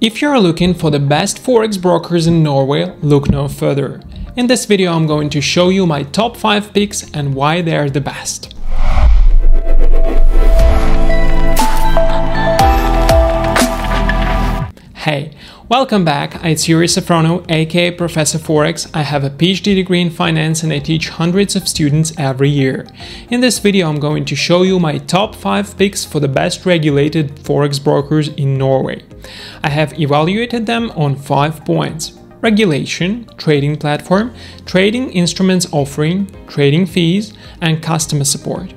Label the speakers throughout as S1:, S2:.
S1: If you're looking for the best forex brokers in Norway, look no further. In this video I'm going to show you my top 5 picks and why they are the best. Hey, welcome back. It's Yuri Safrono, aka Professor Forex. I have a PhD degree in finance and I teach hundreds of students every year. In this video, I'm going to show you my top 5 picks for the best regulated Forex brokers in Norway. I have evaluated them on 5 points regulation, trading platform, trading instruments offering, trading fees, and customer support.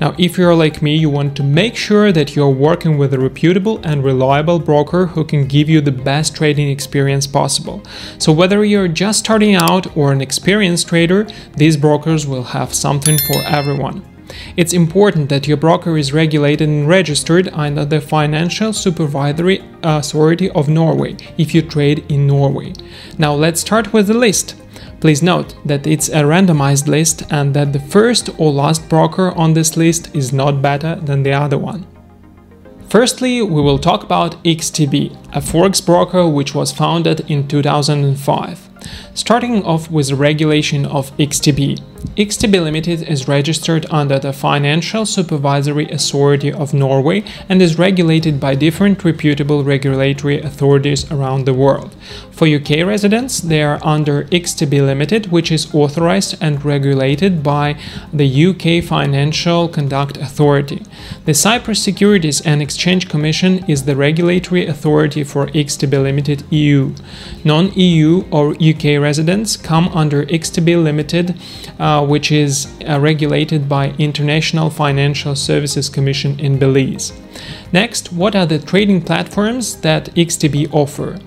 S1: Now, if you're like me, you want to make sure that you're working with a reputable and reliable broker who can give you the best trading experience possible. So, whether you're just starting out or an experienced trader, these brokers will have something for everyone. It's important that your broker is regulated and registered under the Financial Supervisory Authority of Norway if you trade in Norway. Now let's start with the list. Please note that it's a randomized list and that the first or last broker on this list is not better than the other one. Firstly, we will talk about XTB, a forex broker which was founded in 2005. Starting off with the regulation of XTB. XTB Limited is registered under the Financial Supervisory Authority of Norway and is regulated by different reputable regulatory authorities around the world. For UK residents, they are under XTB Limited, which is authorized and regulated by the UK Financial Conduct Authority. The Cyprus Securities and Exchange Commission is the regulatory authority for XTB Limited EU. Non EU or UK residents come under XTB Limited. Uh, which is uh, regulated by International Financial Services Commission in Belize. Next, what are the trading platforms that XTB offer?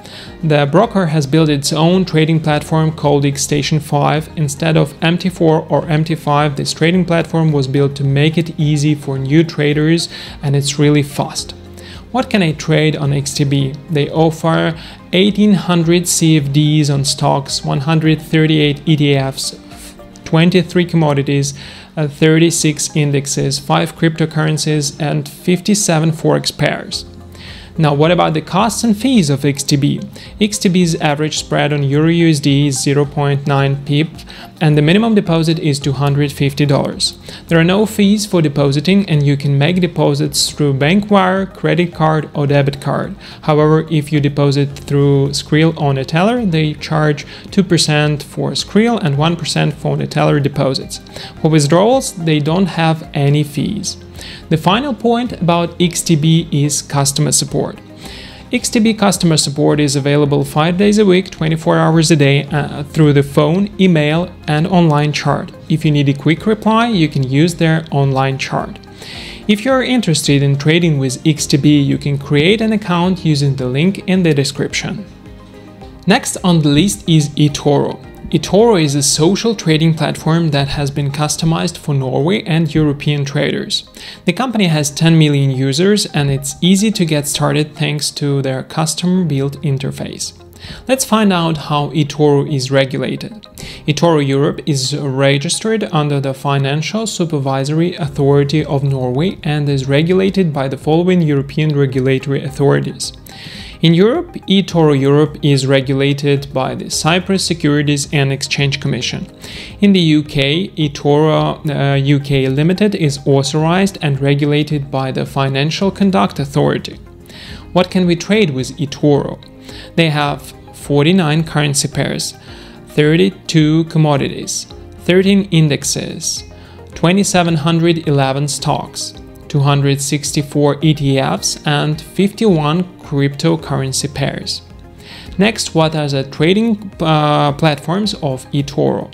S1: The broker has built its own trading platform called XStation 5. Instead of MT4 or MT5, this trading platform was built to make it easy for new traders and it's really fast. What can I trade on XTB? They offer 1800 CFDs on stocks, 138 ETFs, 23 commodities, uh, 36 indexes, 5 cryptocurrencies, and 57 forex pairs. Now, what about the costs and fees of XTB? XTB's average spread on Euro USD is 0.9 pip and the minimum deposit is $250. There are no fees for depositing and you can make deposits through bank wire, credit card or debit card. However, if you deposit through Skrill or Neteller, they charge 2% for Skrill and 1% for Neteller deposits. For withdrawals, they don't have any fees. The final point about XTB is customer support. XTB customer support is available 5 days a week, 24 hours a day uh, through the phone, email, and online chat. If you need a quick reply, you can use their online chat. If you are interested in trading with XTB, you can create an account using the link in the description. Next on the list is eToro eToro is a social trading platform that has been customized for Norway and European traders. The company has 10 million users and it's easy to get started thanks to their custom-built interface. Let's find out how eToro is regulated. eToro Europe is registered under the Financial Supervisory Authority of Norway and is regulated by the following European regulatory authorities. In Europe, eToro Europe is regulated by the Cyprus Securities and Exchange Commission. In the UK, eToro uh, UK Limited is authorized and regulated by the Financial Conduct Authority. What can we trade with eToro? They have 49 currency pairs, 32 commodities, 13 indexes, 2711 stocks, 264 ETFs, and 51 cryptocurrency pairs. Next, what are the trading uh, platforms of eToro?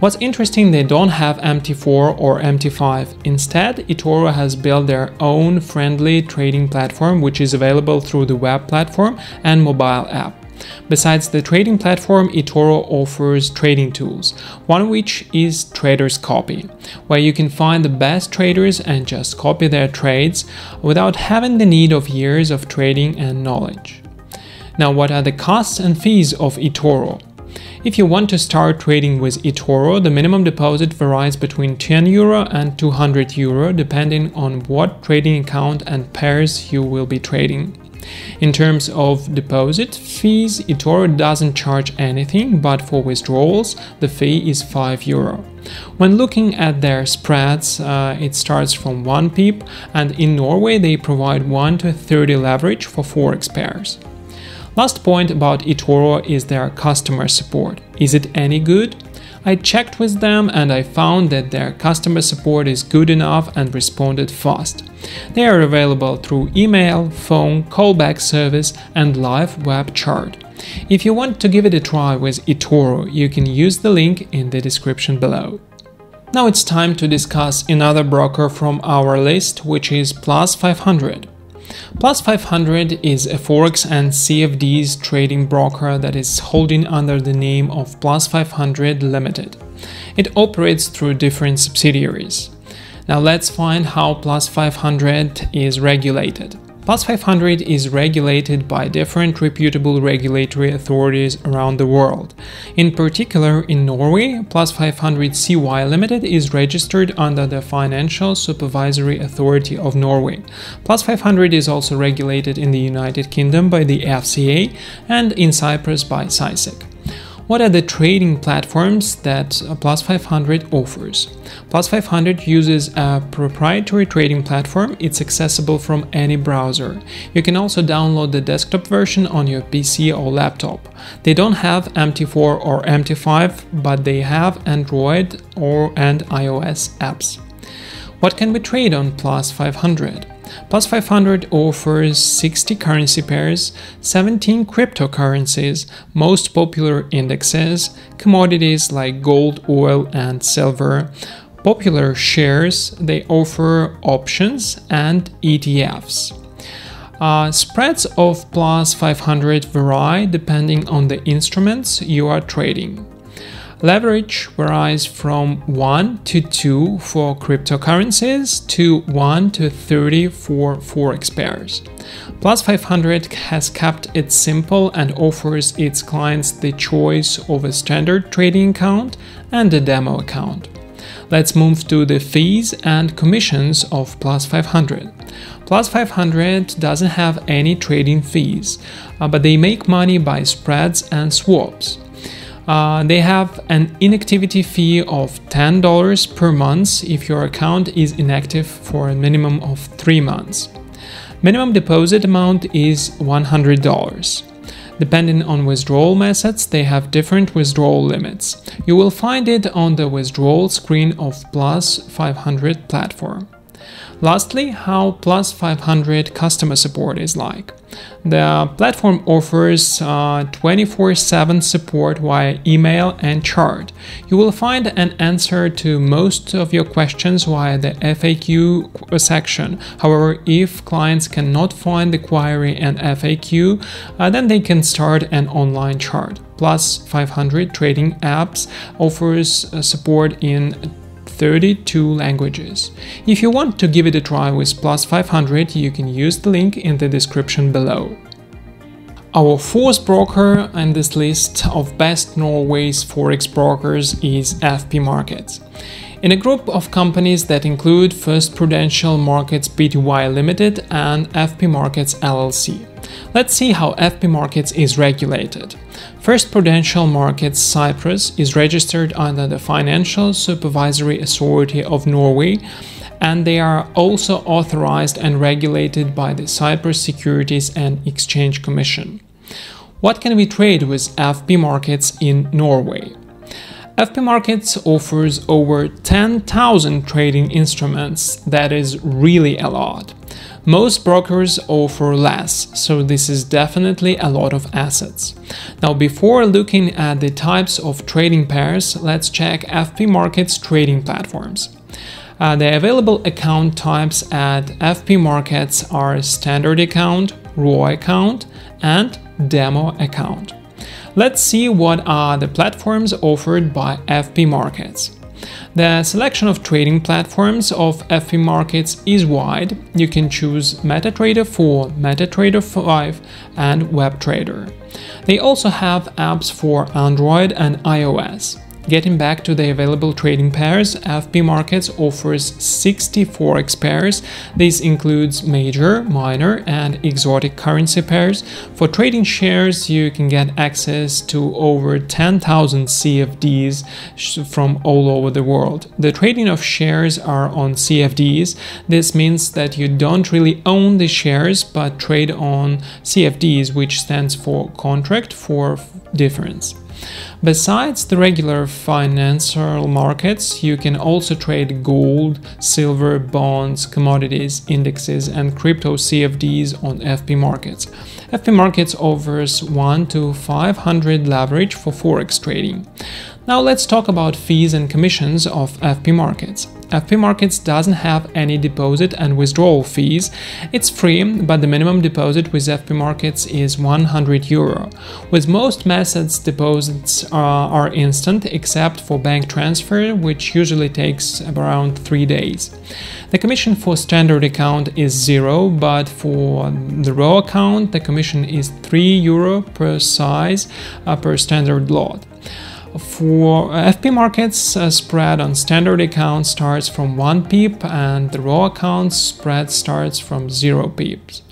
S1: What's interesting, they don't have MT4 or MT5. Instead, eToro has built their own friendly trading platform, which is available through the web platform and mobile app. Besides the trading platform, eToro offers trading tools, one of which is Traders Copy, where you can find the best traders and just copy their trades without having the need of years of trading and knowledge. Now, what are the costs and fees of eToro? If you want to start trading with eToro, the minimum deposit varies between 10 euro and 200 euro depending on what trading account and pairs you will be trading. In terms of deposit fees, eToro doesn't charge anything, but for withdrawals, the fee is 5 euro. When looking at their spreads, uh, it starts from 1 pip, and in Norway they provide 1 to 30 leverage for forex pairs. Last point about eToro is their customer support. Is it any good? I checked with them and I found that their customer support is good enough and responded fast. They are available through email, phone, callback service and live web chat. If you want to give it a try with eToro, you can use the link in the description below. Now it's time to discuss another broker from our list, which is Plus 500. Plus 500 is a Forex and CFDs trading broker that is holding under the name of Plus 500 Limited. It operates through different subsidiaries. Now let's find how Plus 500 is regulated. Plus 500 is regulated by different reputable regulatory authorities around the world. In particular, in Norway, Plus 500 CY Limited is registered under the Financial Supervisory Authority of Norway. Plus 500 is also regulated in the United Kingdom by the FCA and in Cyprus by CySEC. What are the trading platforms that Plus 500 offers? Plus 500 uses a proprietary trading platform. It's accessible from any browser. You can also download the desktop version on your PC or laptop. They don't have MT4 or MT5, but they have Android or and iOS apps. What can we trade on Plus 500? Plus 500 offers 60 currency pairs, 17 cryptocurrencies, most popular indexes, commodities like gold, oil, and silver, popular shares, they offer options and ETFs. Uh, spreads of plus 500 vary depending on the instruments you are trading. Leverage varies from 1 to 2 for cryptocurrencies to 1 to 30 for forex pairs. Plus 500 has kept it simple and offers its clients the choice of a standard trading account and a demo account. Let's move to the fees and commissions of Plus 500. Plus 500 doesn't have any trading fees, uh, but they make money by spreads and swaps. Uh, they have an inactivity fee of $10 per month if your account is inactive for a minimum of 3 months. Minimum deposit amount is $100. Depending on withdrawal methods, they have different withdrawal limits. You will find it on the withdrawal screen of Plus 500 platform. Lastly, how Plus 500 customer support is like. The platform offers 24 uh, 7 support via email and chat. You will find an answer to most of your questions via the FAQ section. However, if clients cannot find the query and FAQ, uh, then they can start an online chat. Plus 500 trading apps offers uh, support in 32 languages. If you want to give it a try with Plus 500, you can use the link in the description below. Our fourth broker on this list of best Norway's forex brokers is FP Markets. In a group of companies that include First Prudential Markets Pty Limited and FP Markets LLC. Let's see how FP Markets is regulated. First Prudential Markets Cyprus is registered under the Financial Supervisory Authority of Norway and they are also authorized and regulated by the Cyprus Securities and Exchange Commission. What can we trade with FP Markets in Norway? FP Markets offers over 10,000 trading instruments, that is really a lot. Most brokers offer less, so this is definitely a lot of assets. Now before looking at the types of trading pairs, let's check FP Markets trading platforms. Uh, the available account types at FP Markets are Standard Account, Raw Account, and Demo Account. Let's see what are the platforms offered by FP Markets. The selection of trading platforms of FP Markets is wide. You can choose MetaTrader 4, MetaTrader 5, and WebTrader. They also have apps for Android and iOS. Getting back to the available trading pairs, FP Markets offers 60 forex pairs. This includes major, minor, and exotic currency pairs. For trading shares, you can get access to over 10,000 CFDs from all over the world. The trading of shares are on CFDs. This means that you don't really own the shares but trade on CFDs, which stands for contract for difference. Besides the regular financial markets, you can also trade gold, silver, bonds, commodities, indexes, and crypto CFDs on FP markets. FP markets offers 1 to 500 leverage for forex trading. Now let's talk about fees and commissions of FP Markets. FP Markets doesn't have any deposit and withdrawal fees. It's free, but the minimum deposit with FP Markets is 100 euro. With most methods, deposits are, are instant except for bank transfer, which usually takes around 3 days. The commission for standard account is 0, but for the raw account, the commission is 3 euro per size uh, per standard lot. For FP markets, uh, spread on standard account starts from 1 pip and the raw account spread starts from 0 pips.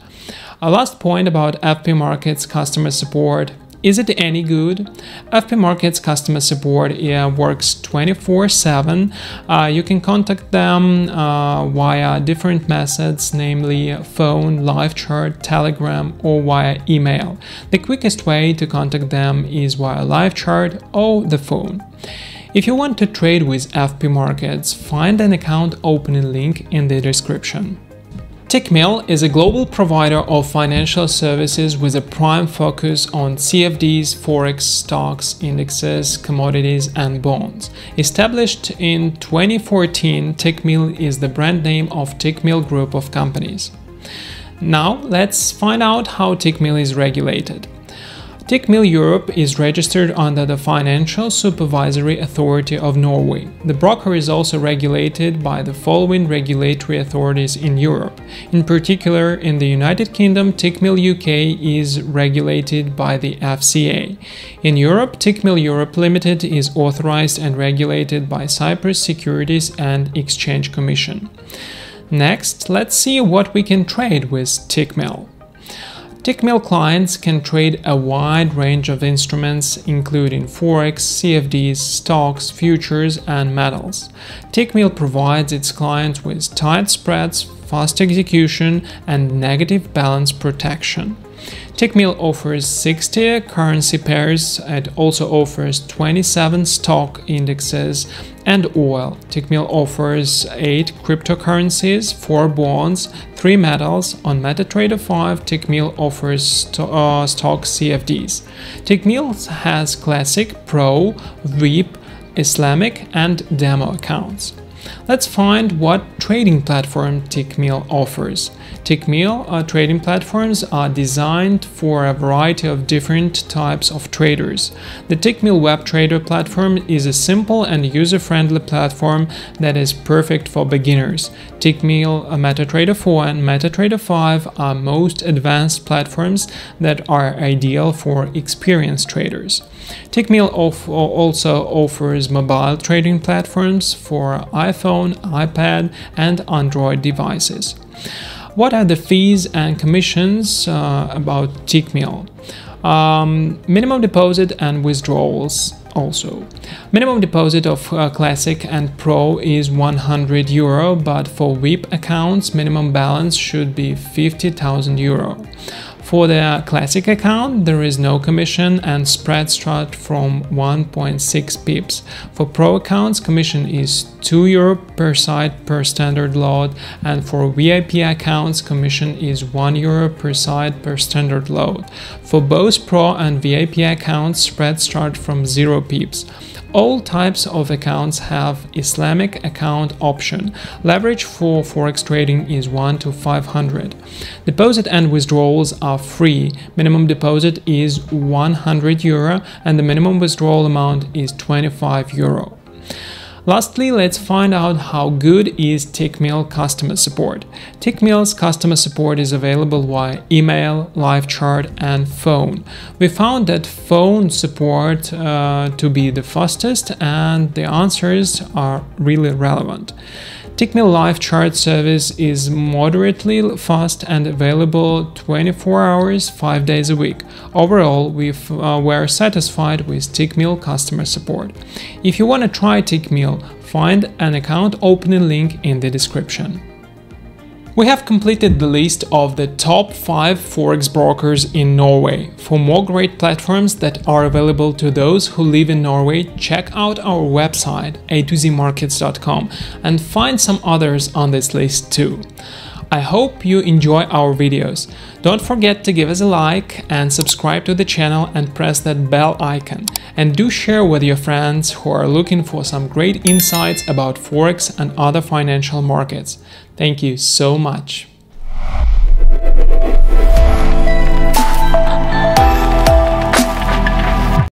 S1: A last point about FP markets customer support is it any good? FP Markets customer support yeah, works 24 7. Uh, you can contact them uh, via different methods, namely phone, live chat, telegram, or via email. The quickest way to contact them is via live chat or the phone. If you want to trade with FP Markets, find an account opening link in the description. Tickmill is a global provider of financial services with a prime focus on CFDs, forex, stocks, indexes, commodities, and bonds. Established in 2014, Tickmill is the brand name of Tickmill Group of companies. Now, let's find out how Tickmill is regulated. Tickmill Europe is registered under the Financial Supervisory Authority of Norway. The broker is also regulated by the following regulatory authorities in Europe. In particular, in the United Kingdom, Tickmill UK is regulated by the FCA. In Europe, Tickmill Europe Limited is authorized and regulated by Cyprus Securities and Exchange Commission. Next, let's see what we can trade with Tickmill. Tickmill clients can trade a wide range of instruments including forex, CFDs, stocks, futures and metals. Tickmill provides its clients with tight spreads, fast execution and negative balance protection. Tickmill offers 60 currency pairs, it also offers 27 stock indexes and oil. Tickmill offers 8 cryptocurrencies, 4 bonds, 3 metals. On MetaTrader 5, Tickmill offers st uh, stock CFDs. Tickmill has Classic, Pro, VIP, Islamic and Demo accounts. Let's find what trading platform Tickmill offers. Tickmill uh, trading platforms are designed for a variety of different types of traders. The Tickmill Web Trader platform is a simple and user-friendly platform that is perfect for beginners. Tickmill, MetaTrader 4 and MetaTrader 5 are most advanced platforms that are ideal for experienced traders. Tickmill also offers mobile trading platforms for iPhone, iPad, and Android devices. What are the fees and commissions uh, about Tickmill? Um, minimum deposit and withdrawals also. Minimum deposit of uh, Classic and Pro is 100 euro, but for VIP accounts, minimum balance should be 50,000 euro. For the classic account, there is no commission and spread start from 1.6 pips. For pro accounts, commission is 2 euro per site per standard lot, and for VIP accounts, commission is 1 euro per site per standard lot. For both pro and VIP accounts, spread start from 0 pips. All types of accounts have Islamic account option. Leverage for forex trading is 1 to 500. Deposit and withdrawals are free. Minimum deposit is 100 euro and the minimum withdrawal amount is 25 euro. Lastly, let's find out how good is Tickmill customer support. Tickmill's customer support is available via email, live chat, and phone. We found that phone support uh, to be the fastest and the answers are really relevant. Tickmill Live chart service is moderately fast and available 24 hours, 5 days a week. Overall, we uh, were satisfied with Tickmill customer support. If you want to try Tickmill, find an account opening link in the description. We have completed the list of the top 5 forex brokers in Norway. For more great platforms that are available to those who live in Norway, check out our website atozmarkets.com and find some others on this list too. I hope you enjoy our videos. Don't forget to give us a like and subscribe to the channel and press that bell icon. And do share with your friends who are looking for some great insights about Forex and other financial markets. Thank you so much.